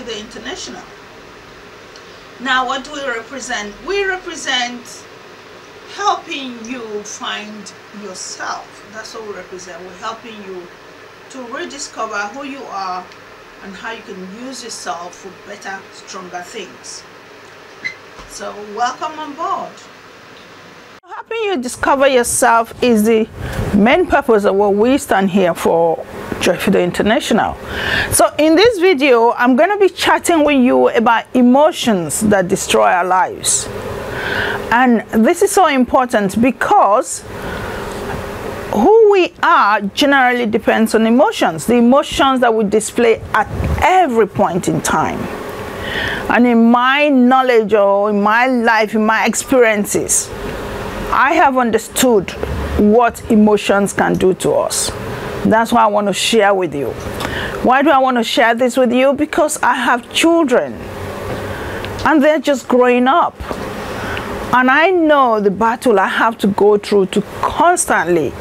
to Phido International. Now, what do we represent? We represent helping you find yourself. That's what we represent. We're helping you to rediscover who you are and how you can use yourself for better, stronger things. So, welcome on board. Helping you discover yourself is the main purpose of what we stand here for Joy Phido International. So in this video, I'm going to be chatting with you about emotions that destroy our lives. And this is so important because who we are generally depends on emotions, the emotions that we display at every point in time. And in my knowledge or in my life, in my experiences, I have understood what emotions can do to us. That's why I want to share with you. Why do I want to share this with you? Because I have children and they're just growing up. And I know the battle I have to go through to constantly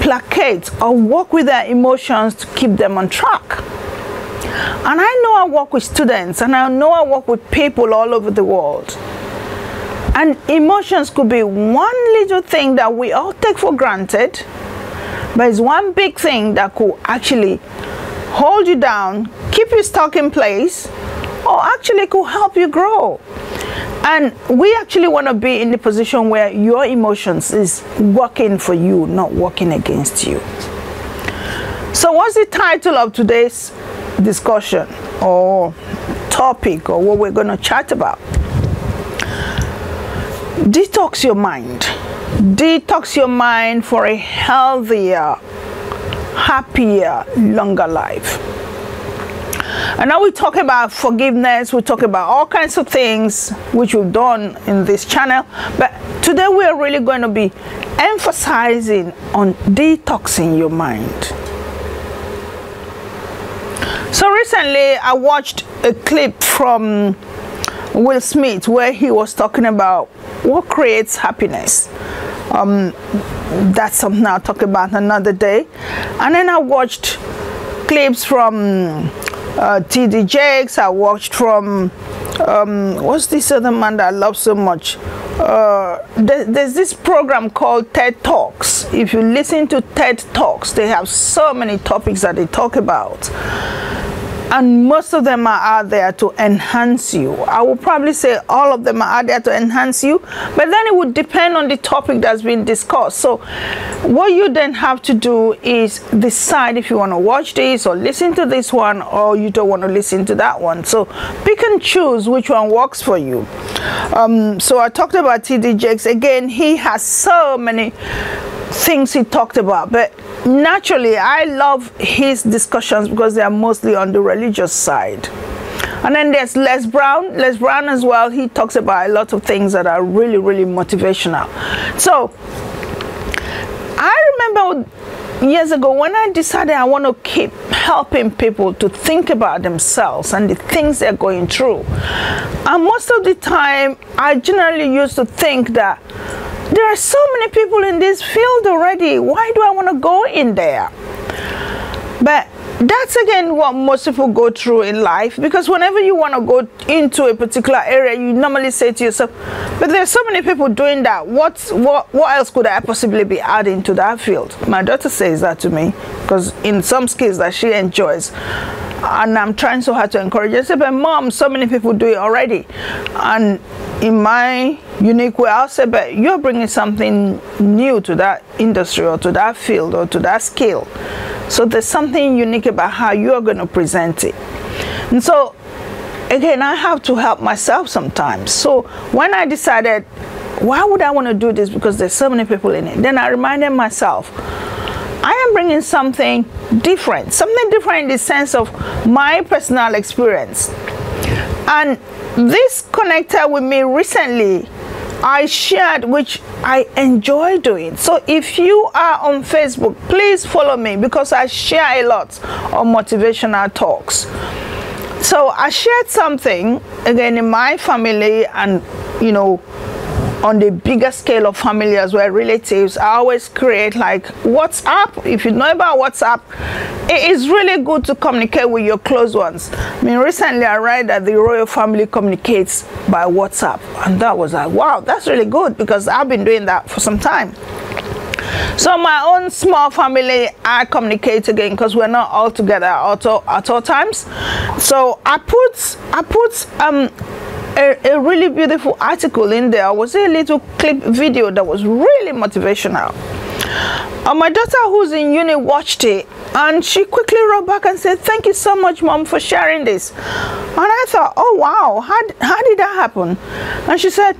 placate or work with their emotions to keep them on track. And I know I work with students and I know I work with people all over the world. And emotions could be one little thing that we all take for granted, but it's one big thing that could actually hold you down, keep you stuck in place, or actually could help you grow. And we actually want to be in the position where your emotions is working for you, not working against you. So what's the title of today's discussion or topic or what we're going to chat about? Detox your mind. Detox your mind for a healthier, happier, longer life. And now we talk about forgiveness, we talk about all kinds of things which we've done in this channel. But today we are really going to be emphasizing on detoxing your mind. So recently I watched a clip from Will Smith where he was talking about what creates happiness. Um, that's something I'll talk about another day. And then I watched clips from uh, TD Jakes. I watched from um, what's this other man that I love so much? Uh, there, there's this program called TED Talks. If you listen to TED Talks, they have so many topics that they talk about and most of them are out there to enhance you. I will probably say all of them are out there to enhance you, but then it would depend on the topic that's been discussed. So what you then have to do is decide if you want to watch this or listen to this one or you don't want to listen to that one. So pick and choose which one works for you. Um, so I talked about TD Jakes. Again, he has so many things he talked about, but naturally I love his discussions because they are mostly on the religious side. And then there's Les Brown. Les Brown as well, he talks about a lot of things that are really, really motivational. So I remember years ago when I decided I want to keep helping people to think about themselves and the things they're going through. And most of the time, I generally used to think that there are so many people in this field already. Why do I want to go in there? But that's again what most people go through in life because whenever you want to go into a particular area you normally say to yourself but there's so many people doing that what what what else could i possibly be adding to that field my daughter says that to me because in some skills that she enjoys and i'm trying so hard to encourage I say, but mom so many people do it already and in my unique way i'll say but you're bringing something new to that industry or to that field or to that skill so there's something unique about how you're going to present it. And so, again, I have to help myself sometimes. So when I decided, why would I want to do this? Because there's so many people in it. Then I reminded myself, I am bringing something different, something different in the sense of my personal experience. And this connected with me recently I shared, which I enjoy doing. So if you are on Facebook, please follow me because I share a lot of motivational talks. So I shared something again in my family and you know on the bigger scale of family as well, relatives, I always create like WhatsApp. If you know about WhatsApp, it is really good to communicate with your close ones. I mean, recently I read that the royal family communicates by WhatsApp, and that was like, wow, that's really good because I've been doing that for some time. So my own small family, I communicate again because we're not all together at all, at all times. So I put I put um a, a, really beautiful article in there. Was a little clip video that was really motivational. Uh, my daughter who's in uni watched it and she quickly wrote back and said, thank you so much mom for sharing this. And I thought, oh wow, how, how did that happen? And she said,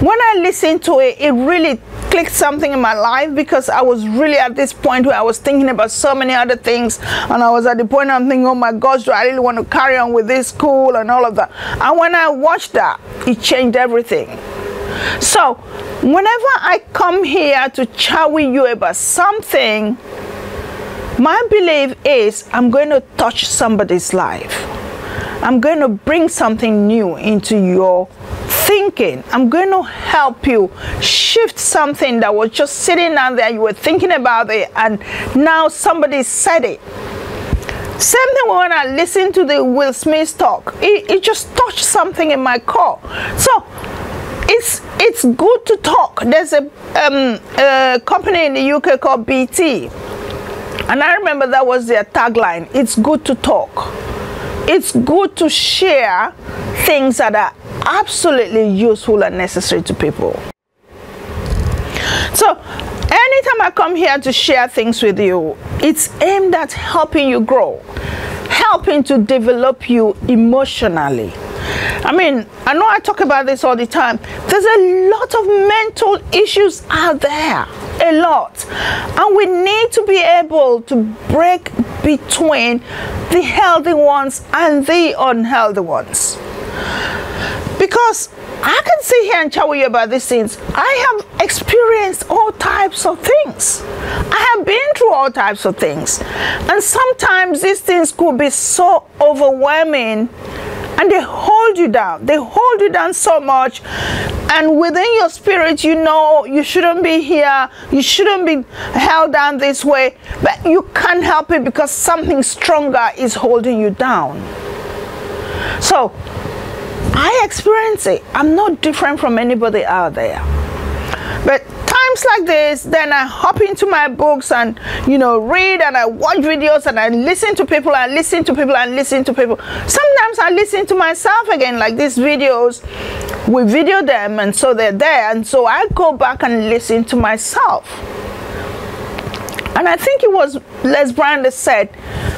when I listened to it, it really clicked something in my life because I was really at this point where I was thinking about so many other things and I was at the point I'm thinking, oh my gosh, do I really want to carry on with this school and all of that. And when I watched that, it changed everything. So whenever I come here to chat with you about something, my belief is I'm going to touch somebody's life. I'm going to bring something new into your thinking. I'm going to help you shift something that was just sitting down there. You were thinking about it, and now somebody said it. Same thing when I listened to the Will Smith talk. It, it just touched something in my core. So it's it's good to talk. There's a, um, a company in the UK called BT, and I remember that was their tagline. It's good to talk. It's good to share things that are absolutely useful and necessary to people. So, anytime I come here to share things with you, it's aimed at helping you grow, helping to develop you emotionally. I mean, I know I talk about this all the time. There's a lot of mental issues out there, a lot. And we need to be able to break between the healthy ones and the unhealthy ones. Because I can sit here and tell you about these things. I have experienced all types of things. I have been through all types of things. And sometimes these things could be so overwhelming and they hold you down. They hold you down so much. And within your spirit, you know you shouldn't be here. You shouldn't be held down this way. But you can't help it because something stronger is holding you down. So I experience it. I'm not different from anybody out there. But times like this, then I hop into my books and, you know, read and I watch videos and I listen to people and listen to people and listen to people. Sometimes I listen to myself again, like these videos. We video them and so they're there. And so I go back and listen to myself. And I think it was Les Brown that said,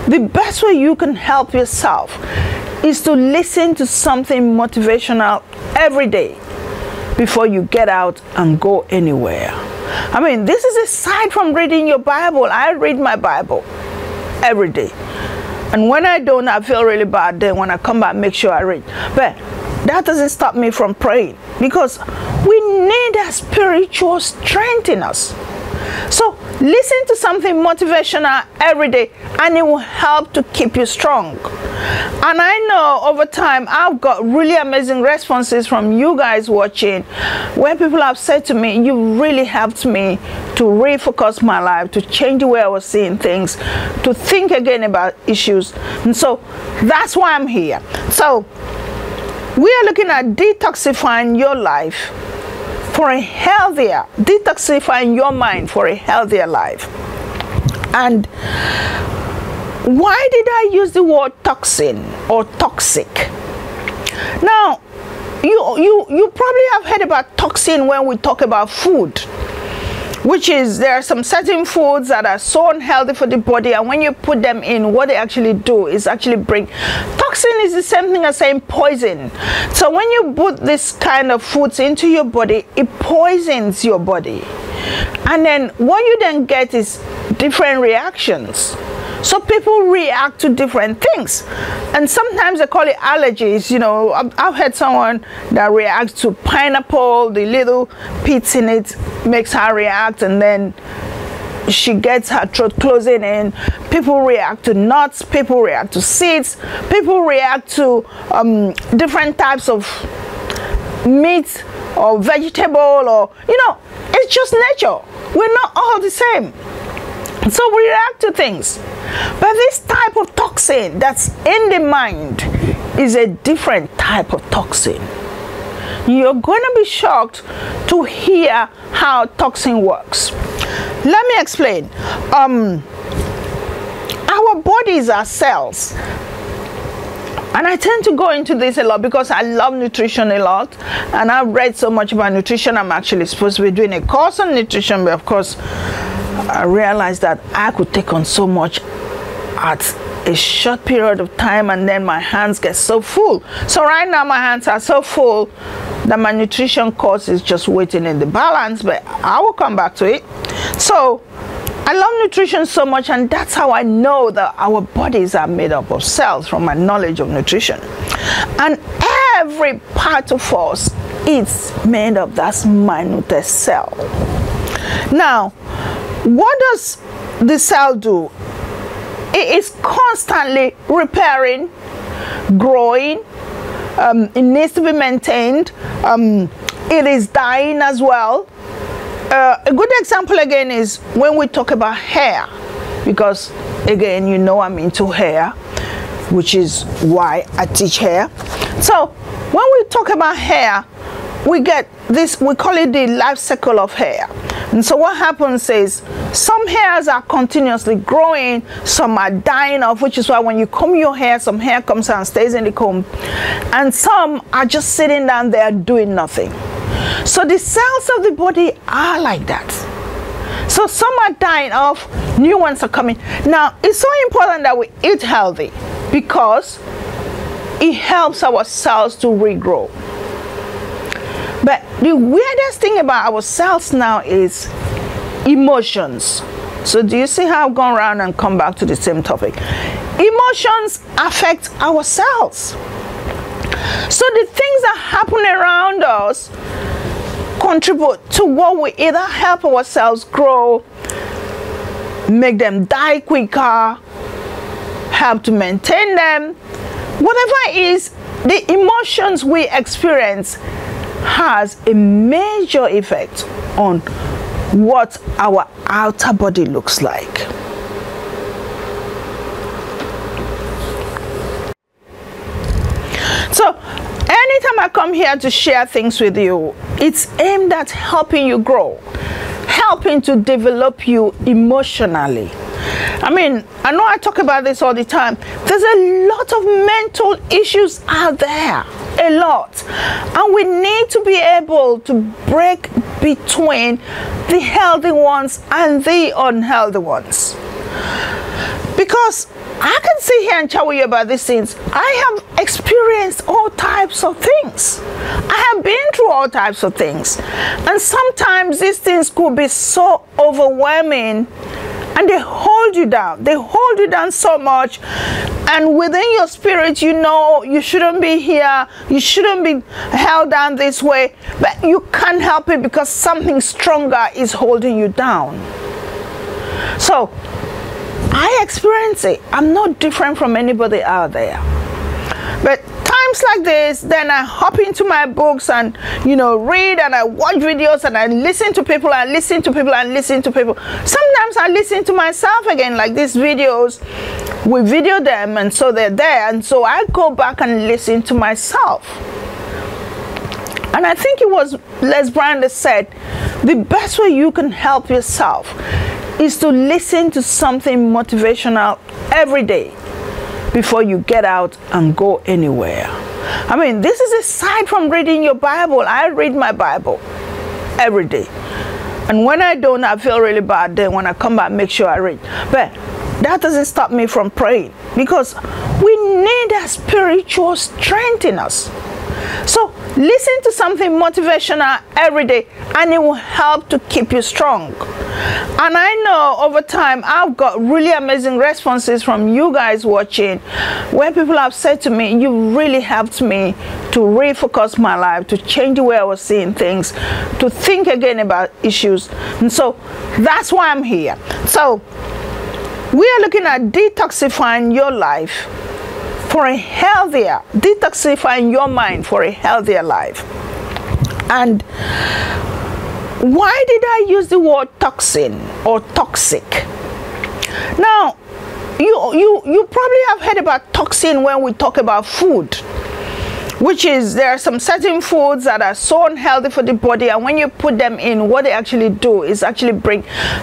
the best way you can help yourself is to listen to something motivational every day before you get out and go anywhere. I mean, this is aside from reading your Bible. I read my Bible every day. And when I don't, I feel really bad. Then when I come back, make sure I read. But that doesn't stop me from praying because we need a spiritual strength in us. So listen to something motivational every day and it will help to keep you strong. And I know over time I've got really amazing responses from you guys watching where people have said to me, you really helped me to refocus my life, to change the way I was seeing things, to think again about issues. And so that's why I'm here. So we are looking at detoxifying your life for a healthier, detoxifying your mind for a healthier life. And why did I use the word toxin or toxic? Now, you, you, you probably have heard about toxin when we talk about food which is there are some certain foods that are so unhealthy for the body and when you put them in what they actually do is actually bring toxin is the same thing as saying poison. So when you put this kind of foods into your body it poisons your body. And then what you then get is different reactions so people react to different things. And sometimes they call it allergies. You know, I've, I've had someone that reacts to pineapple, the little pits in it makes her react, and then she gets her throat closing in. People react to nuts, people react to seeds, people react to um, different types of meat or vegetable or, you know, it's just nature. We're not all the same. So we react to things. But this type of toxin that's in the mind is a different type of toxin. You're going to be shocked to hear how toxin works. Let me explain. Um, our bodies are cells. And I tend to go into this a lot because I love nutrition a lot. And I've read so much about nutrition. I'm actually supposed to be doing a course on nutrition, but of course, I realized that I could take on so much at a short period of time and then my hands get so full. So right now my hands are so full that my nutrition course is just waiting in the balance, but I will come back to it. So I love nutrition so much, and that's how I know that our bodies are made up of cells from my knowledge of nutrition. And every part of us is made of that minute cell. Now, what does the cell do? It is constantly repairing, growing, um, it needs to be maintained. Um, it is dying as well uh, a good example again is when we talk about hair, because again, you know I'm into hair, which is why I teach hair. So when we talk about hair, we get this, we call it the life cycle of hair. And so what happens is some hairs are continuously growing, some are dying off, which is why when you comb your hair, some hair comes out and stays in the comb. And some are just sitting down there doing nothing. So the cells of the body are like that. So some are dying off, new ones are coming. Now, it's so important that we eat healthy because it helps our cells to regrow. But the weirdest thing about ourselves now is emotions. So do you see how I've gone around and come back to the same topic? Emotions affect our cells. So the things that happen around us contribute to what we either help ourselves grow, make them die quicker, help to maintain them, whatever is, the emotions we experience has a major effect on what our outer body looks like. So anytime I come here to share things with you, it's aimed at helping you grow, helping to develop you emotionally. I mean, I know I talk about this all the time. There's a lot of mental issues out there, a lot. And we need to be able to break between the healthy ones and the unhealthy ones. Because I can sit here and tell you about these things. I have experienced all types of things. I have been through all types of things. And sometimes these things could be so overwhelming and they hold you down. They hold you down so much. And within your spirit, you know you shouldn't be here. You shouldn't be held down this way. But you can't help it because something stronger is holding you down. So I experience it. I'm not different from anybody out there. Times like this, then I hop into my books and, you know, read and I watch videos and I listen to people and listen to people and listen to people. Sometimes I listen to myself again, like these videos. We video them and so they're there. And so I go back and listen to myself. And I think it was Les Brown that said, the best way you can help yourself is to listen to something motivational every day before you get out and go anywhere. I mean, this is aside from reading your Bible. I read my Bible every day. And when I don't, I feel really bad. Then when I come back, make sure I read. But that doesn't stop me from praying because we need a spiritual strength in us. So listen to something motivational every day and it will help to keep you strong. And I know over time I've got really amazing responses from you guys watching where people have said to me, you really helped me to refocus my life, to change the way I was seeing things, to think again about issues. And so that's why I'm here. So we are looking at detoxifying your life for a healthier, detoxifying your mind for a healthier life. And why did I use the word toxin or toxic? Now, you, you, you probably have heard about toxin when we talk about food which is there are some certain foods that are so unhealthy for the body and when you put them in what they actually do is actually bring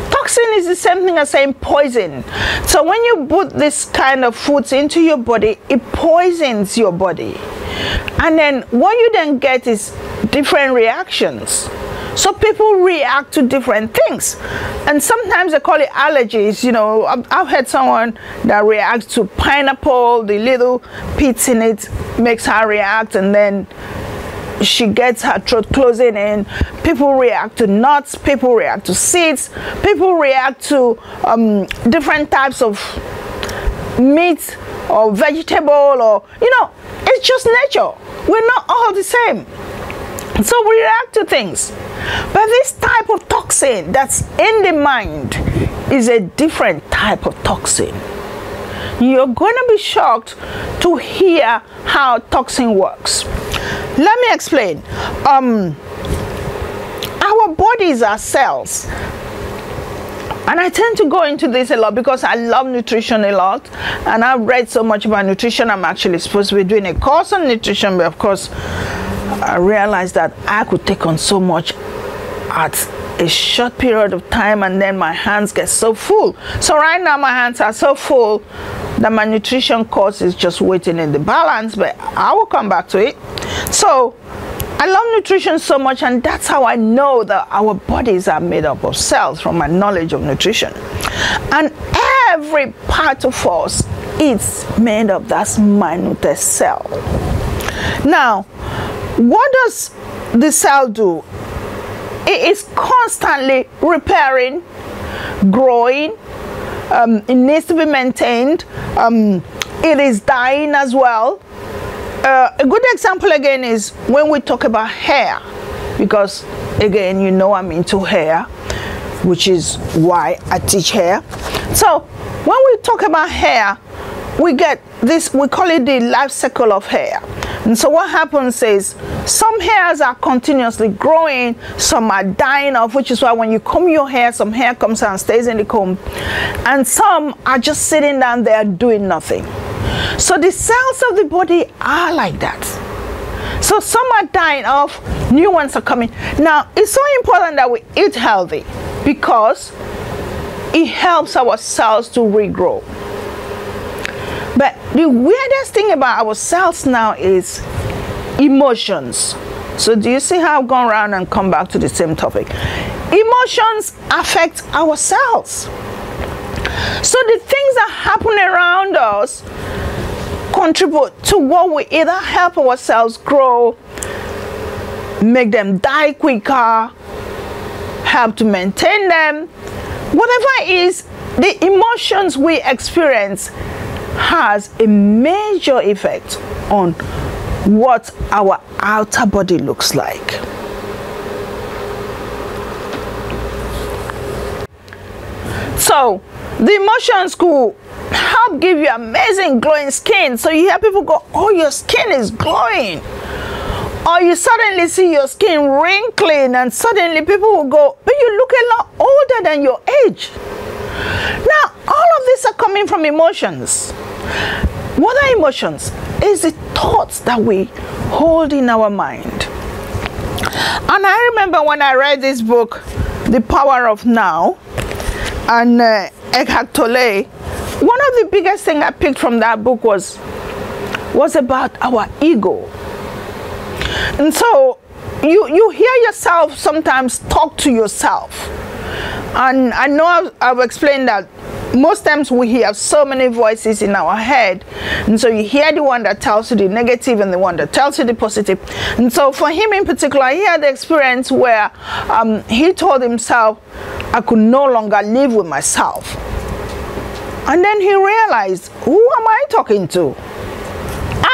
toxin is the same thing as saying poison. So when you put this kind of foods into your body it poisons your body. And then what you then get is different reactions so people react to different things. And sometimes they call it allergies. You know, I've, I've had someone that reacts to pineapple, the little pits in it makes her react, and then she gets her throat closing in. People react to nuts, people react to seeds, people react to um, different types of meat or vegetable or, you know, it's just nature. We're not all the same. So we react to things. But this type of toxin that's in the mind is a different type of toxin. You're going to be shocked to hear how toxin works. Let me explain. Um, our bodies are cells. And I tend to go into this a lot because I love nutrition a lot. And I've read so much about nutrition. I'm actually supposed to be doing a course on nutrition, but of course, I realized that I could take on so much at a short period of time and then my hands get so full. So right now my hands are so full that my nutrition course is just waiting in the balance, but I will come back to it. So I love nutrition so much and that's how I know that our bodies are made up of cells from my knowledge of nutrition. And every part of us is made of that minutest cell. Now, what does the cell do? It is constantly repairing, growing. Um, it needs to be maintained. Um, it is dying as well. Uh, a good example again is when we talk about hair, because again, you know I'm into hair, which is why I teach hair. So when we talk about hair, we get this, we call it the life cycle of hair. And so what happens is some hairs are continuously growing, some are dying off, which is why when you comb your hair, some hair comes and stays in the comb. And some are just sitting down there doing nothing. So the cells of the body are like that. So some are dying off, new ones are coming. Now, it's so important that we eat healthy because it helps our cells to regrow. But the weirdest thing about our cells now is emotions. So do you see how I've gone around and come back to the same topic? Emotions affect our cells. So the things that happen around us contribute to what we either help ourselves grow, make them die quicker, help to maintain them, whatever is, the emotions we experience has a major effect on what our outer body looks like. So, the emotions could help give you amazing glowing skin. So you hear people go, oh, your skin is glowing. Or you suddenly see your skin wrinkling and suddenly people will go, but you look a lot older than your age. Now, all of these are coming from emotions. What are emotions? Is the thoughts that we hold in our mind. And I remember when I read this book, The Power of Now, and uh, Eckhart Tolle, one of the biggest things I picked from that book was was about our ego. And so you you hear yourself sometimes talk to yourself. And I know I've, I've explained that most times we hear so many voices in our head and so you hear the one that tells you the negative and the one that tells you the positive. positive and so for him in particular he had the experience where um, he told himself i could no longer live with myself and then he realized who am i talking to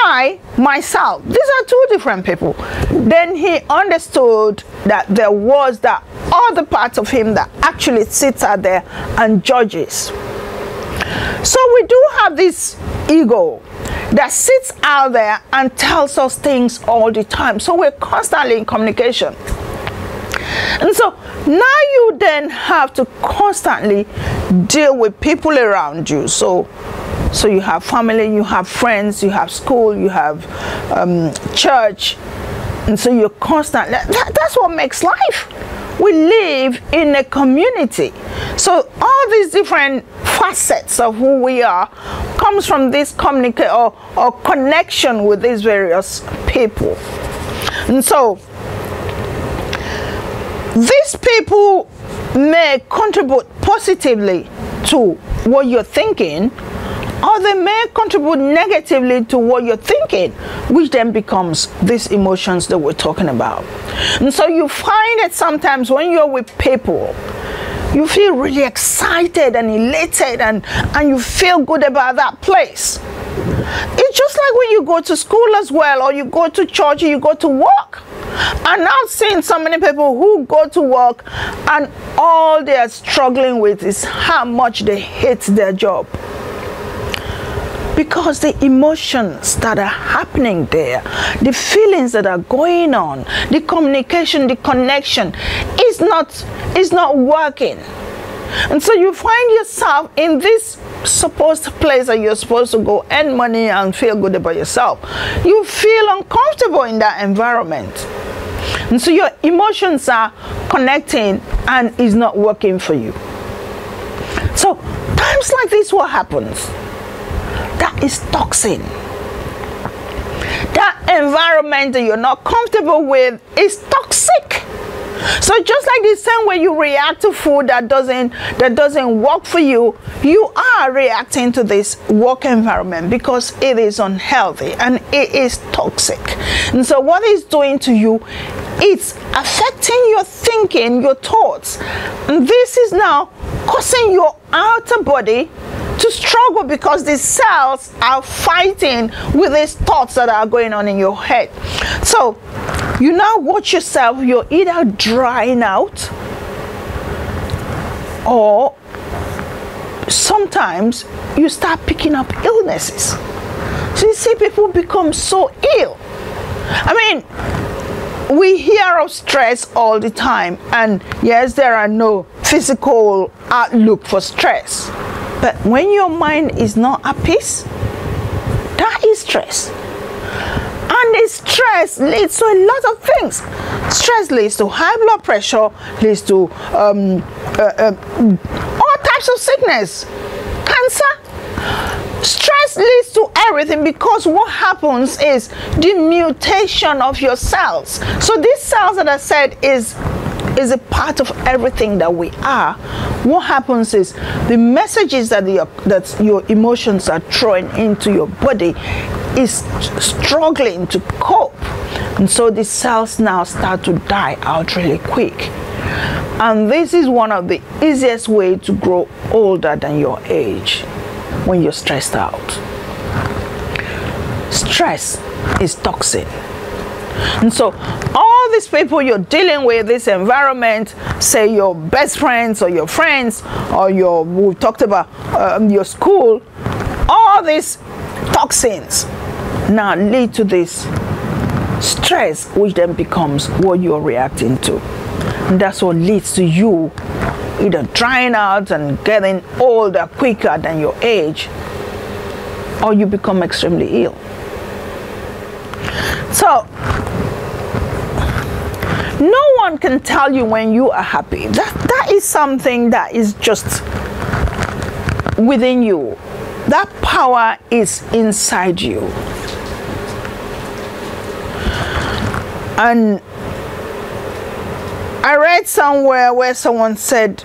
I, myself, these are two different people. Then he understood that there was that other part of him that actually sits out there and judges. So we do have this ego. that sits out there and tells us things all the time. So we're constantly in communication. And so now you then have to constantly deal with people around you. So so you have family, you have friends, you have school, you have um, church, and so you're constant. That, that's what makes life. We live in a community. So all these different facets of who we are comes from this communicate or, or connection with these various people. And so these people may contribute positively to what you're thinking or they may contribute negatively to what you're thinking, which then becomes these emotions that we're talking about. And so you find that sometimes when you're with people, you feel really excited and elated and, and you feel good about that place. It's just like when you go to school as well, or you go to church, or you go to work. And I've seen so many people who go to work and all they are struggling with is how much they hate their job because the emotions that are happening there, the feelings that are going on, the communication, the connection is not is not working. And so you find yourself in this supposed place that you're supposed to go earn money and feel good about yourself. You feel uncomfortable in that environment. And so your emotions are connecting and is not working for you. So times like this what happens? that is toxin. That environment that you're not comfortable with is toxic. So just like the same way you react to food that doesn't that doesn't work for you, you are reacting to this work environment because it is unhealthy and it is toxic. And so what it's doing to you, it's affecting your thinking, your thoughts. And this is now causing your outer body to struggle because the cells are fighting with these thoughts that are going on in your head. So you now watch yourself, you're either drying out or sometimes you start picking up illnesses. So you see people become so ill. I mean, we hear of stress all the time and yes, there are no physical outlook for stress. But when your mind is not at peace, that is stress. And the stress leads to a lot of things. Stress leads to high blood pressure, leads to um, uh, uh, all types of sickness, cancer. Stress leads to everything because what happens is the mutation of your cells. So these cells that I said is is a part of everything that we are. What happens is the messages that your, that your emotions are throwing into your body is struggling to cope. And so the cells now start to die out really quick. And this is one of the easiest way to grow older than your age when you're stressed out. Stress is toxic. And so all these people you're dealing with, this environment, say your best friends or your friends or your, we talked about um, your school, all these toxins now lead to this stress which then becomes what you're reacting to. And that's what leads to you either drying out and getting older quicker than your age or you become extremely ill. So no one can tell you when you are happy. That, that is something that is just within you. That power is inside you. And I read somewhere where someone said,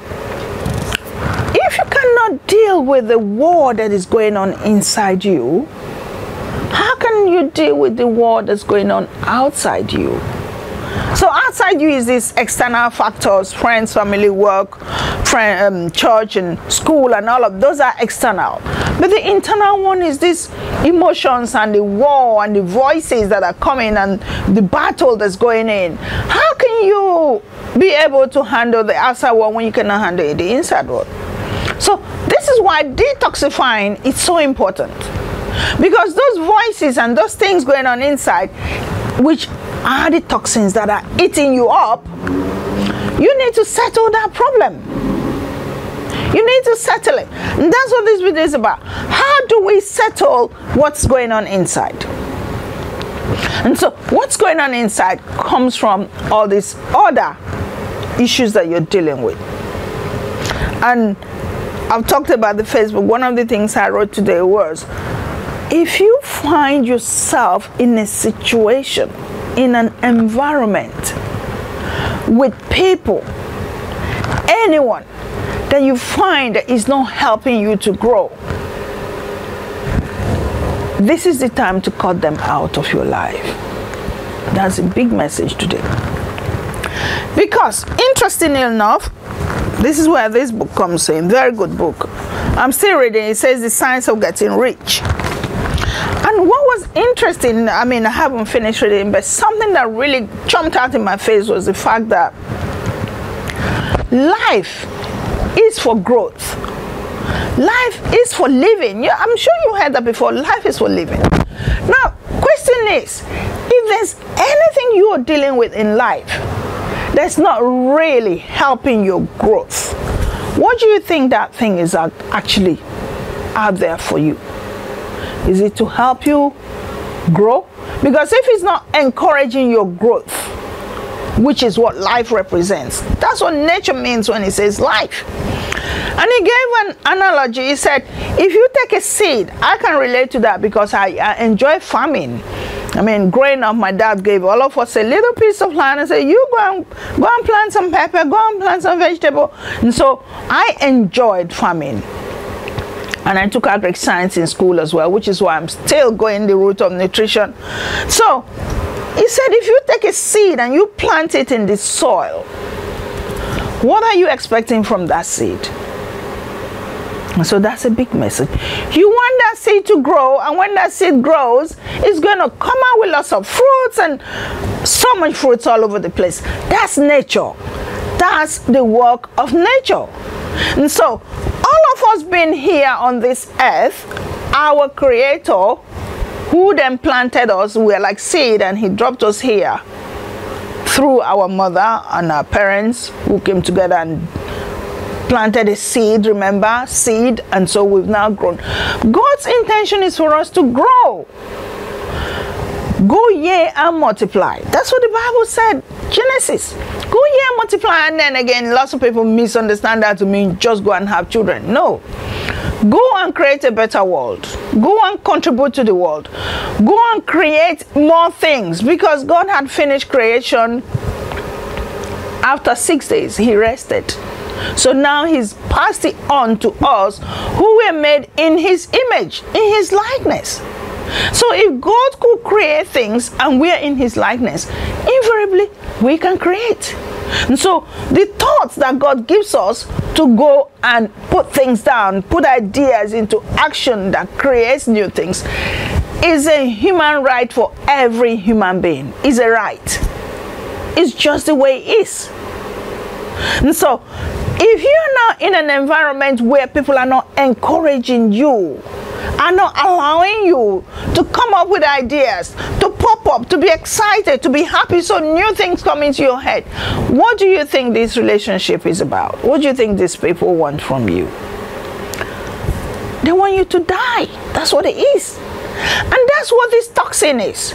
if you cannot deal with the war that is going on inside you, how can you deal with the war that's going on outside you? So outside you is these external factors, friends, family, work, friend, um, church and school and all of those are external. But the internal one is these emotions and the war and the voices that are coming and the battle that's going in. How can you be able to handle the outside one when you cannot handle the inside one? So this is why detoxifying is so important Because those voices and those things going on inside, which are the toxins that are eating you up, you need to settle that problem. You need to settle it. And that's what this video is about. How do we settle what's going on inside? And so, what's going on inside comes from all this other issues that you're dealing with. And I've talked about the Facebook. One of the things I wrote today was if you find yourself in a situation, in an environment with people, anyone that you find that is not helping you to grow, this is the time to cut them out of your life. That's a big message today. Because, interestingly enough, this is where this book comes in. Very good book. I'm still reading. It says The Science of Getting Rich. And what was interesting, I mean, I haven't finished reading, but something that really jumped out in my face was the fact that life is for growth. Life is for living. Yeah, I'm sure you heard that before. Life is for living. Now, question is, if there's anything you are dealing with in life that's not really helping your growth, what do you think that thing is actually out there for you? Is it to help you grow? Because if it's not encouraging your growth, which is what life represents, that's what nature means when it says life. And he gave an analogy. He said, if you take a seed, I can relate to that because I, I enjoy farming. I mean, growing up, my dad gave all of us a little piece of land and said, you go and, go and plant some pepper, go and plant some vegetable. And so I enjoyed farming. And I took agric science in school as well, which is why I'm still going the route of nutrition. So he said, if you take a seed and you plant it in the soil, what are you expecting from that seed? So that's a big message. You want that seed to grow, and when that seed grows, it's going to come out with lots of fruits and so much fruits all over the place. That's nature. That's the work of nature. And so, all of us being here on this earth, our Creator, who then planted us, we're like seed, and He dropped us here through our mother and our parents who came together and planted a seed, remember? Seed, and so we've now grown. God's intention is for us to grow. Go ye and multiply. That's what the Bible said. Genesis. Go ye and multiply. And then again, lots of people misunderstand that to mean just go and have children. No. Go and create a better world. Go and contribute to the world. Go and create more things because God had finished creation after six days. He rested. So now he's passed it on to us who were made in his image, in his likeness. So if God could create things and we're in his likeness, invariably we can create. And so the thoughts that God gives us to go and put things down, put ideas into action that creates new things is a human right for every human being. Is a right. It's just the way it is. And so if you're not in an environment where people are not encouraging you, are not allowing you to come up with ideas, to pop up, to be excited, to be happy, so new things come into your head. What do you think this relationship is about? What do you think these people want from you? They want you to die. That's what it is. And that's what this toxin is.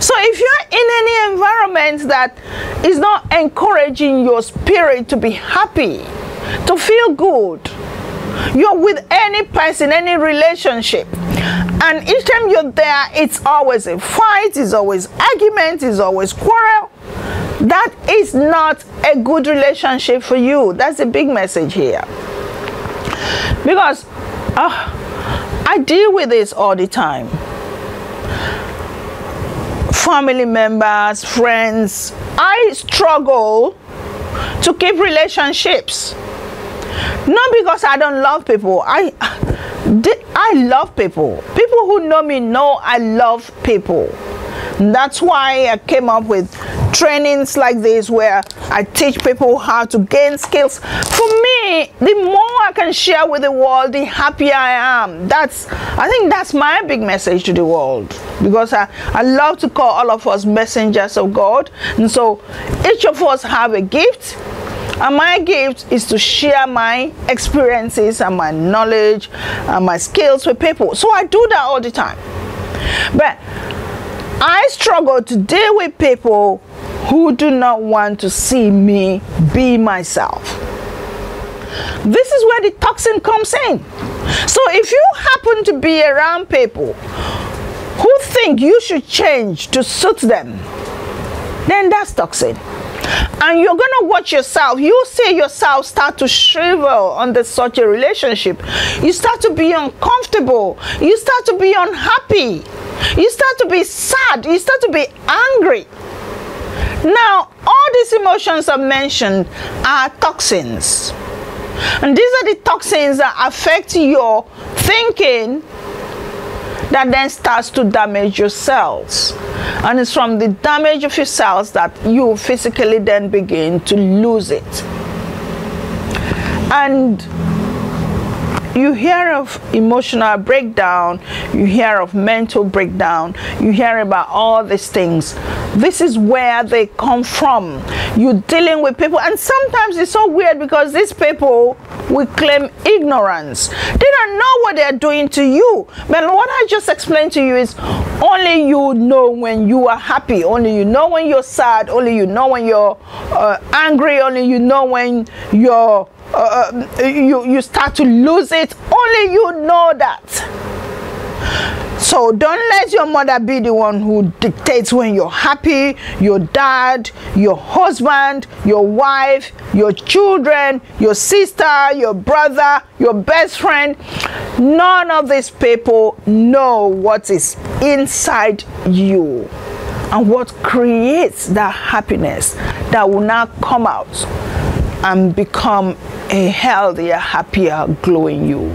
So if you're in any environment that is not encouraging your spirit to be happy, to feel good, you're with any person, any relationship, and each time you're there, it's always a fight, it's always argument, it's always quarrel. That is not a good relationship for you. That's a big message here. Because uh, I deal with this all the time family members, friends. I struggle to keep relationships. Not because I don't love people. I I love people. People who know me know I love people. That's why I came up with trainings like this where I teach people how to gain skills. For me, the more I can share with the world, the happier I am. That's I think that's my big message to the world because I, I love to call all of us messengers of God. And so each of us have a gift and my gift is to share my experiences and my knowledge and my skills with people. So I do that all the time. But I struggle to deal with people who do not want to see me be myself. This is where the toxin comes in. So if you happen to be around people who think you should change to suit them, then that's toxin. And you're gonna watch yourself. You see yourself start to shrivel under such a relationship. You start to be uncomfortable. You start to be unhappy you start to be sad you start to be angry now all these emotions i've mentioned are toxins and these are the toxins that affect your thinking that then starts to damage your cells. And it's from the damage of your cells that you physically then begin to lose it. And you hear of emotional breakdown, you hear of mental breakdown, you hear about all these things. This is where they come from. You're dealing with people, and sometimes it's so weird because these people will claim ignorance. They don't know what they're doing to you. But what I just explained to you is only you know when you are happy, only you know when you're sad, only you know when you're uh, angry, only you know when you're uh, uh, you, you start to lose it. Only you know that. So don't let your mother be the one who dictates when you're happy, your dad, your husband, your wife, your children, your sister, your brother, your best friend. None of these people know what is inside you and what creates that happiness that will now come out and become a healthier, happier, glowing you.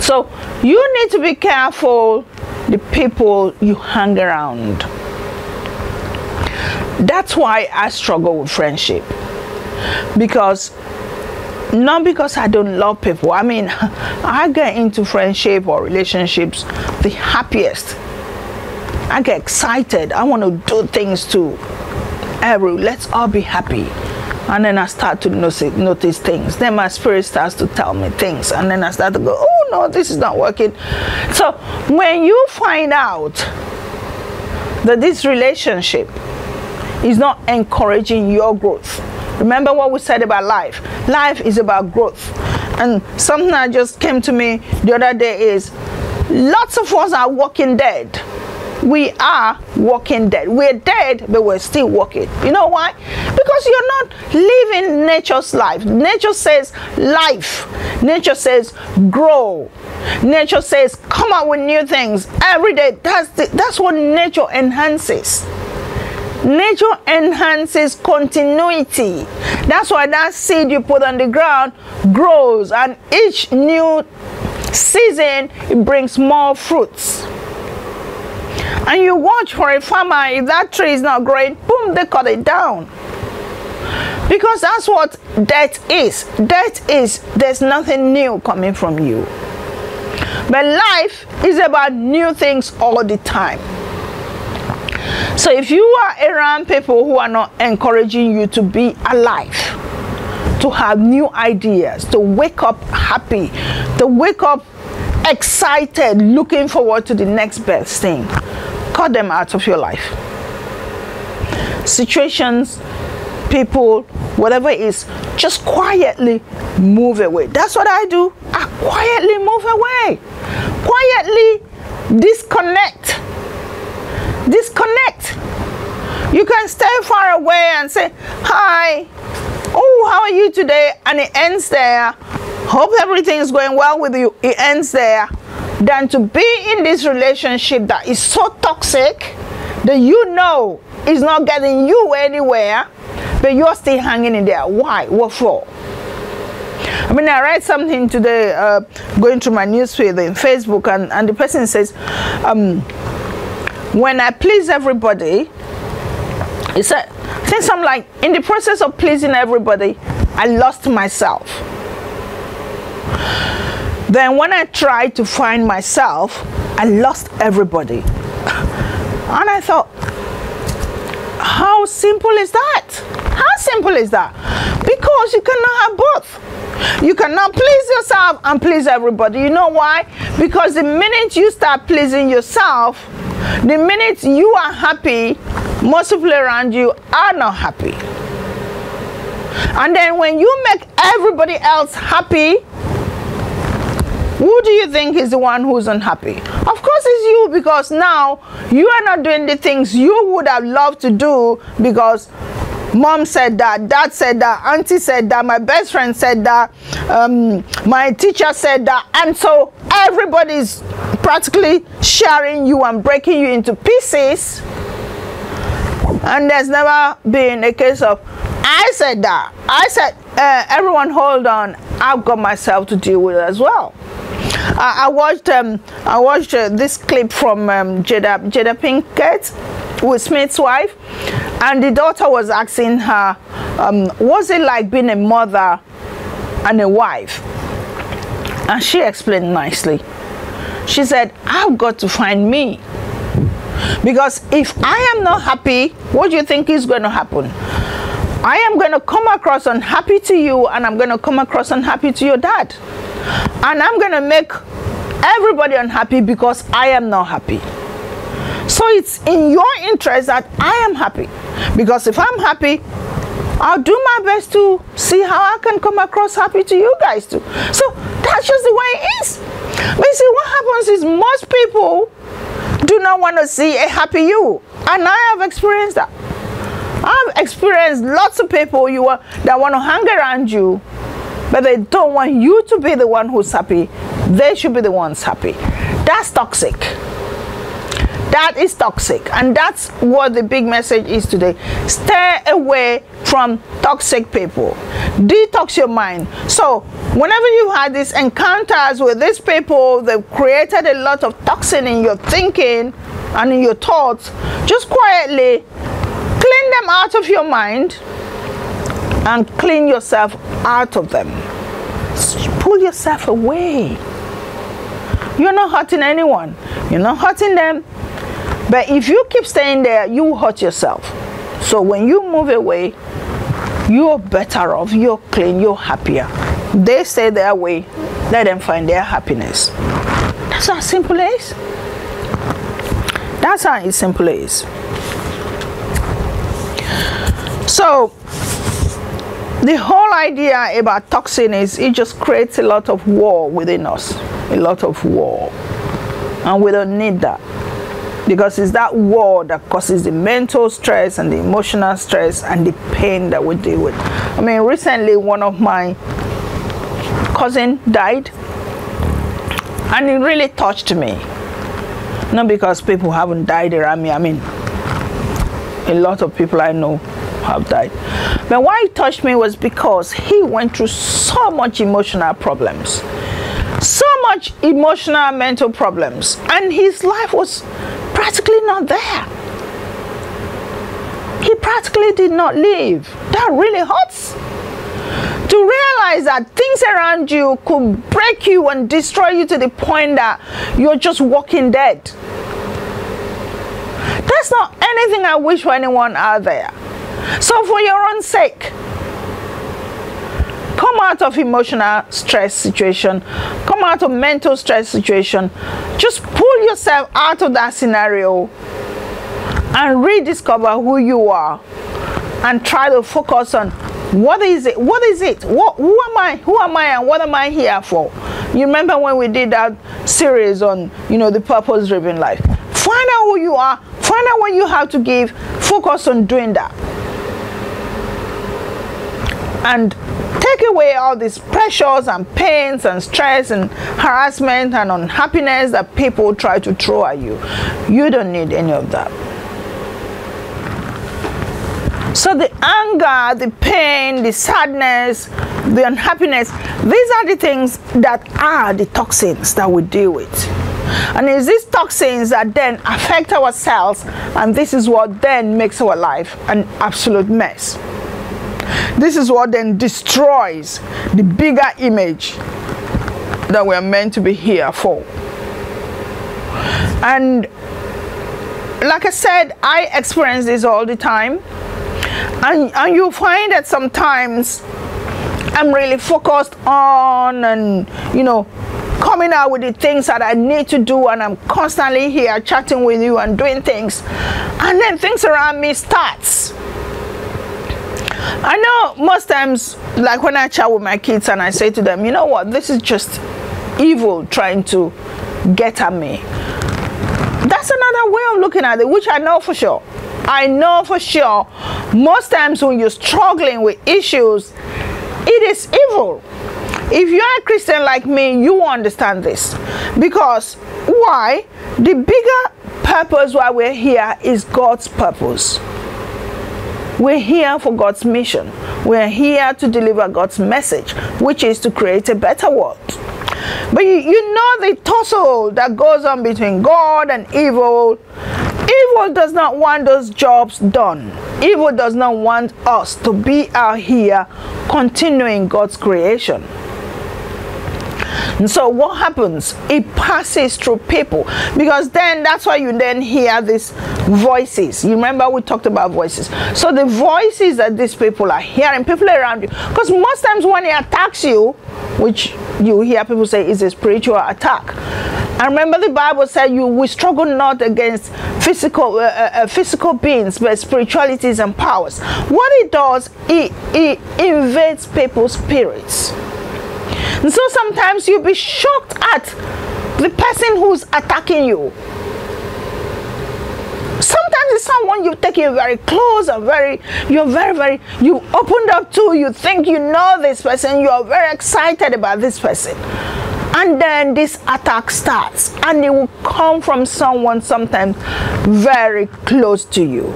So you need to be careful the people you hang around. That's why I struggle with friendship. Because not because I don't love people. I mean, I get into friendship or relationships the happiest. I get excited. I want to do things to every let's all be happy and then I start to notice, notice things. Then my spirit starts to tell me things, and then I start to go, oh no, this is not working. So when you find out that this relationship is not encouraging your growth, remember what we said about life. Life is about growth. And something that just came to me the other day is lots of us are walking dead we are walking dead. We're dead, but we're still walking. You know why? Because you're not living nature's life. Nature says life. Nature says grow. Nature says come out with new things every day. That's the, that's what nature enhances. Nature enhances continuity. That's why that seed you put on the ground grows, and each new season it brings more fruits and you watch for a farmer if that tree is not growing boom they cut it down. Because that's what debt is. Debt is there's nothing new coming from you. But life is about new things all the time. So if you are around people who are not encouraging you to be alive to have new ideas to wake up happy to wake up excited looking forward to the next best thing cut them out of your life. Situations, people, whatever it is, just quietly move away. That's what I do. I quietly move away. Quietly disconnect. Disconnect. You can stay far away and say, Hi, oh, how are you today? And it ends there. Hope everything is going well with you. It ends there than to be in this relationship that is so toxic that you know is not getting you anywhere, but you're still hanging in there. Why? What for? I mean, I read something today, uh, going through my newsfeed in Facebook, and, and the person says, um, when I please everybody, said, since I'm like in the process of pleasing everybody, I lost myself. Then when I tried to find myself, I lost everybody. And I thought, how simple is that? How simple is that? Because you cannot have both. You cannot please yourself and please everybody. You know why? Because the minute you start pleasing yourself, the minute you are happy, most people around you are not happy. And then when you make everybody else happy, who do you think is the one who's unhappy? Of course it's you because now you are not doing the things you would have loved to do because mom said that, dad said that, auntie said that, my best friend said that, um, my teacher said that, and so everybody's practically sharing you and breaking you into pieces. And there's never been a case of, I said that, I said, uh, everyone hold on, I've got myself to deal with as well. I, I watched um, I watched uh, this clip from um, Jada Jada Pinkett, Will Smith's wife, and the daughter was asking her, um, "Was it like being a mother and a wife?" And she explained nicely. She said, "I've got to find me." Because if I am not happy, what do you think is going to happen? I am going to come across unhappy to you and I'm going to come across unhappy to your dad. And I'm going to make everybody unhappy because I am not happy. So it's in your interest that I am happy. Because if I'm happy, I'll do my best to see how I can come across happy to you guys too. So that's just the way it is. But you see, what happens is most people do not want to see a happy you. And I have experienced that. I've experienced lots of people you that want to hang around you but they don't want you to be the one who's happy. They should be the ones happy. That's toxic. That is toxic. And that's what the big message is today. Stay away from toxic people. Detox your mind. So, whenever you had these encounters with these people, they've created a lot of toxin in your thinking and in your thoughts, just quietly them out of your mind and clean yourself out of them. Pull yourself away. You're not hurting anyone, you're not hurting them. But if you keep staying there, you hurt yourself. So when you move away, you're better off, you're clean, you're happier. They stay their way, let them find their happiness. That's how simple it is. That's how simple it is. So the whole idea about toxin is it just creates a lot of war within us a lot of war. And we don't need that. Because it's that war that causes the mental stress and the emotional stress and the pain that we deal with. I mean recently one of my cousin died. And it really touched me. Not because people haven't died around me i mean a lot of people i know have died. But why it touched me was because he went through so much emotional problems. So much emotional mental problems. And his life was practically not there. He practically did not live. That really hurts. To realize that things around you could break you and destroy you to the point that you're just walking dead. That's not anything I wish for anyone out there. So, for your own sake, come out of emotional stress situation, come out of mental stress situation. Just pull yourself out of that scenario and rediscover who you are and try to focus on what is it what is it? What who am i who am i and what am i here for? You remember when we did that series on you know the purpose driven life? Find out who you are. Find out what you have to give. Focus on doing that and take away all these pressures and pains and stress and harassment and unhappiness that people try to throw at you. You don't need any of that. So the anger, the pain, the sadness, the unhappiness, these are the things that are the toxins that we deal with. And it's these toxins that then affect our cells, and this is what then makes our life an absolute mess. This is what then destroys the bigger image that we're meant to be here for. And like I said, I experience this all the time. And, and you find that sometimes I'm really focused on and, you know, coming out with the things that I need to do and I'm constantly here chatting with you and doing things. And then things around me starts. I know most times, like when I chat with my kids and I say to them, you know what, this is just evil trying to get at me. That's another way of looking at it, which I know for sure. I know for sure most times when you're struggling with issues, it is evil. If you're a Christian like me, you understand this. Because why? The bigger purpose why we're here is God's purpose. We're here for God's mission. We're here to deliver God's message, which is to create a better world. But you, you know the tussle that goes on between God and evil. Evil does not want those jobs done. Evil does not want us to be out here continuing God's creation. And so what happens? It passes through people because then that's why you then hear these voices. You remember we talked about voices. So the voices that these people are hearing, people around you, because most times when it attacks you, which you hear people say is a spiritual attack. I remember the Bible said you we struggle not against physical uh, uh, uh, physical beings but spiritualities and powers. What it does, it, it invades people's spirits. And so sometimes you'll be shocked at the person who's attacking you. Sometimes it's someone you take you very close and very, you're very, very, you opened up to, you think you know this person, you're very excited about this person. And then this attack starts, and it will come from someone sometimes very close to you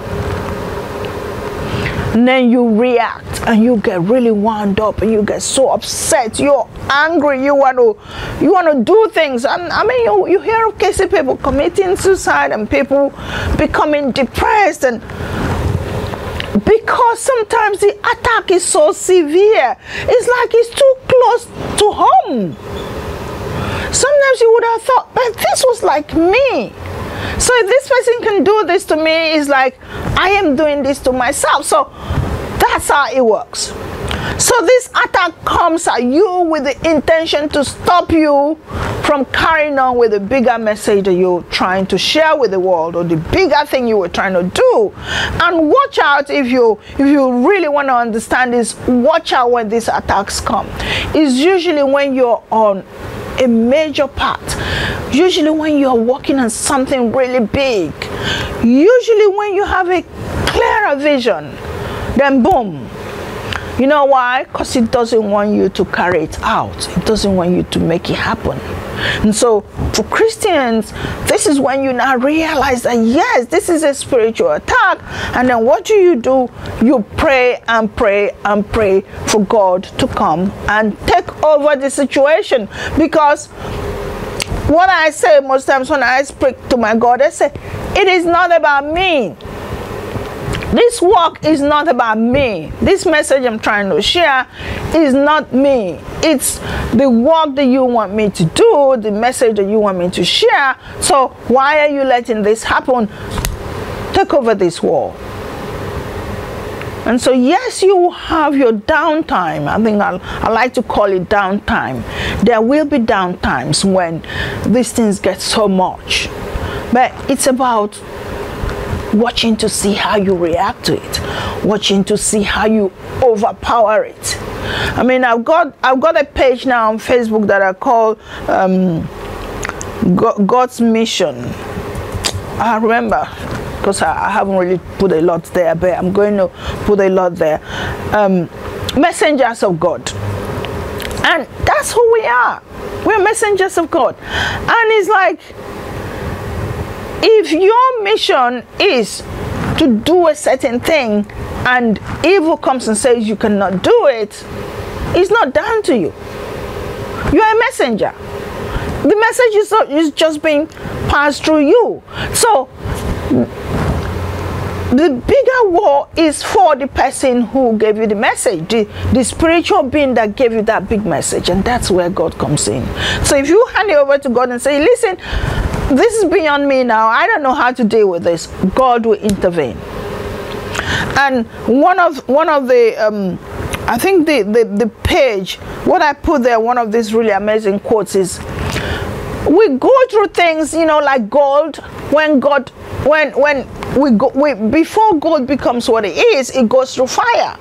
and then you react and you get really wound up and you get so upset. You're angry. You want to you want to do things. And i mean you, you hear of cases people committing suicide and people becoming depressed. And because sometimes the attack is so severe it's like it's too close to home. Sometimes you would have thought but this was like me so if this person can do this to me, it's like I am doing this to myself. So that's how it works. So this attack comes at you with the intention to stop you from carrying on with the bigger message that you're trying to share with the world or the bigger thing you were trying to do. And watch out if you if you really want to understand this, watch out when these attacks come. It's usually when you're on a major part. Usually, when you're working on something really big, usually, when you have a clearer vision, then boom. You know why? Because it doesn't want you to carry it out, it doesn't want you to make it happen. And so, for Christians, this is when you now realize that yes, this is a spiritual attack. And then what do you do? You pray and pray and pray for God to come and take over the situation. Because what I say most times when I speak to my God, I say, it is not about me. This work is not about me. This message I'm trying to share is not me. It's the work that you want me to do, the message that you want me to share. So why are you letting this happen? Take over this war. And so, yes, you have your downtime. I think I'll, I like to call it downtime. There will be downtimes when these things get so much. But it's about watching to see how you react to it, watching to see how you overpower it. I mean, I've got I've got a page now on Facebook that I call um, God's Mission. I remember because I, I, haven't really put a lot there, but I'm going to put a lot there. Um, messengers of God, and that's who we are. We're messengers of God, and it's like if your mission is to do a certain thing and evil comes and says you cannot do it, it's not down to you. You are a messenger. The message is, is just being passed through you. So the bigger war is for the person who gave you the message, the, the spiritual being that gave you that big message, and that's where God comes in. So if you hand it over to God and say, Listen, this is beyond me now, I don't know how to deal with this, God will intervene. And one of one of the um, I think the, the, the page, what I put there, one of these really amazing quotes is we go through things, you know, like gold, when God when when we go we, before gold becomes what it is it goes through fire.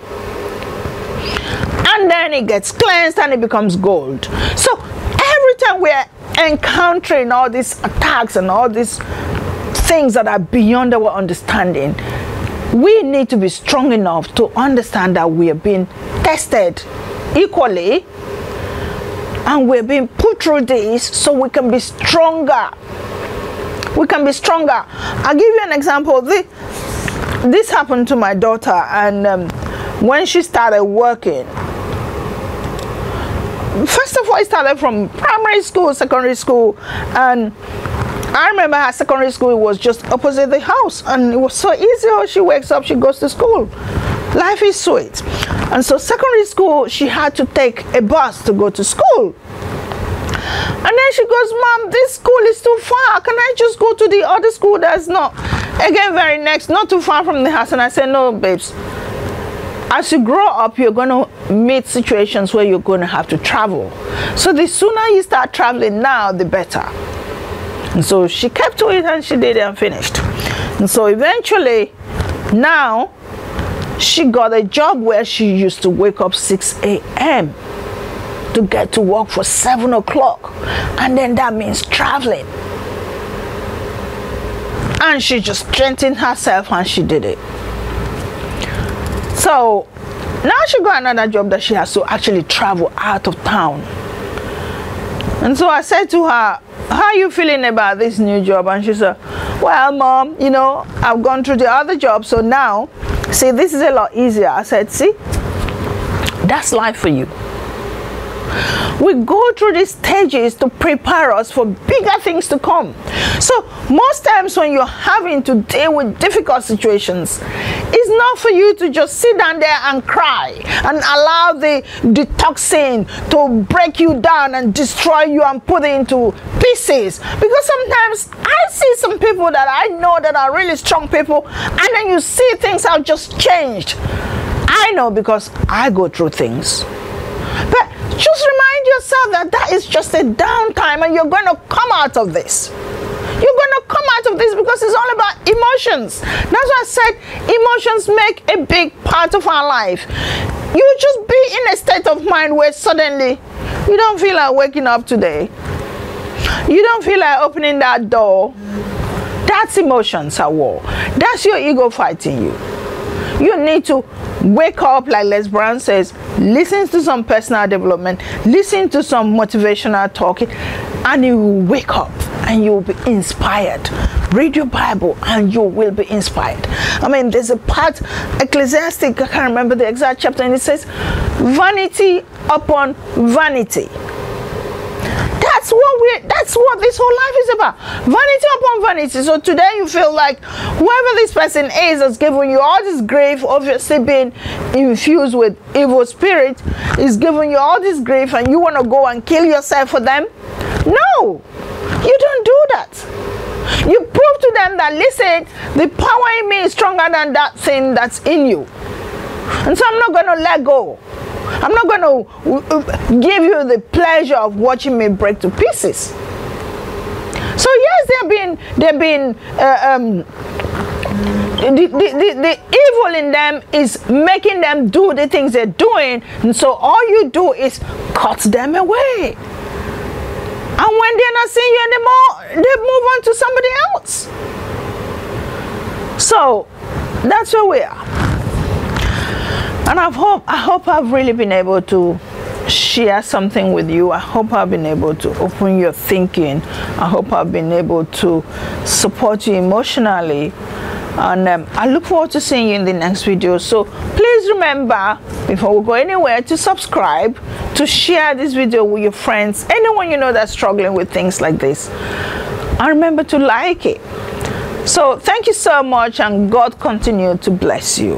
And then it gets cleansed and it becomes gold. So every time we're encountering all these attacks and all these things that are beyond our understanding we need to be strong enough to understand that we are being tested equally and we're being put through this so we can be stronger we can be stronger. I'll give you an example. This, this happened to my daughter, and um, when she started working, first of all, it started from primary school, secondary school, and I remember her secondary school was just opposite the house, and it was so easy. Oh, she wakes up, she goes to school. Life is sweet. And so, secondary school, she had to take a bus to go to school. And then she goes, Mom, this school is too far. Can I just go to the other school that's not, again, very next, not too far from the house? And I said, No, babes. As you grow up, you're going to meet situations where you're going to have to travel. So the sooner you start traveling now, the better. And so she kept to it and she did it and finished. And so eventually, now, she got a job where she used to wake up 6 a.m to get to work for seven o'clock, and then that means traveling. And she just strengthened herself and she did it. So now she got another job that she has to actually travel out of town. And so I said to her, How are you feeling about this new job? And she said, Well, mom, you know, I've gone through the other job, so now, see, this is a lot easier. I said, See, that's life for you. We go through these stages to prepare us for bigger things to come. So most times when you're having to deal with difficult situations, not for you to just sit down there and cry and allow the, the toxin to break you down and destroy you and put it into pieces. Because sometimes I see some people that I know that are really strong people and then you see things have just changed. I know because I go through things. But just remind yourself that that is just a downtime and you're going to come out of this. You're going to come out of this because it's all about emotions. That's why I said emotions make a big part of our life. You just be in a state of mind where suddenly you don't feel like waking up today. You don't feel like opening that door. That's emotions at war. That's your ego fighting you. You need to wake up, like Les Brown says, listen to some personal development, listen to some motivational talking, and you will wake up and you will be inspired. Read your Bible and you will be inspired. I mean, there's a part, Ecclesiastic, I can't remember the exact chapter, and it says, vanity upon vanity that's what we that's what this whole life is about. Vanity upon vanity. So today you feel like whoever this person is has given you all this grief obviously being infused with evil spirit is giving you all this grief and you want to go and kill yourself for them? No! You don't do that. You prove to them that listen the power in me is stronger than that thing that's in you. And so i'm not going to let go I'm not going to uh, give you the pleasure of watching me break to pieces. So yes, they're being they're being uh, um, the, the, the, the, evil in them is making them do the things they're doing, and so all you do is cut them away. And when they're not seeing you anymore, they move on to somebody else. So that's where we are and I hope I hope I've really been able to share something with you. I hope I've been able to open your thinking. I hope I've been able to support you emotionally. And um, I look forward to seeing you in the next video. So please remember, before we go anywhere, to subscribe, to share this video with your friends, anyone anyone you know that's struggling with things like this. And remember to like it. So thank you so much and God continue to bless you.